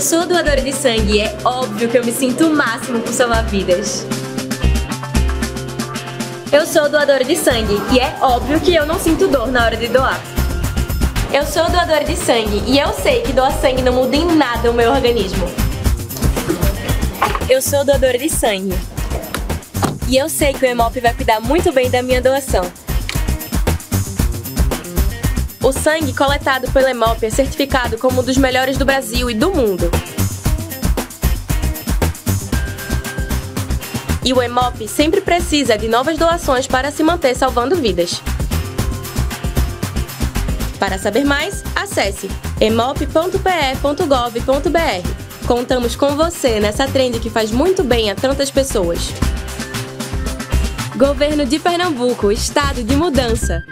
Eu sou doadora de sangue e é óbvio que eu me sinto o máximo por salvar vidas. Eu sou doadora de sangue e é óbvio que eu não sinto dor na hora de doar. Eu sou doadora de sangue e eu sei que doar sangue não muda em nada o meu organismo. Eu sou doadora de sangue e eu sei que o Hemop vai cuidar muito bem da minha doação. O sangue coletado pelo Hemop é certificado como um dos melhores do Brasil e do mundo. E o Hemop sempre precisa de novas doações para se manter salvando vidas. Para saber mais, acesse emop.pe.gov.br. Contamos com você nessa trend que faz muito bem a tantas pessoas. Governo de Pernambuco, Estado de Mudança.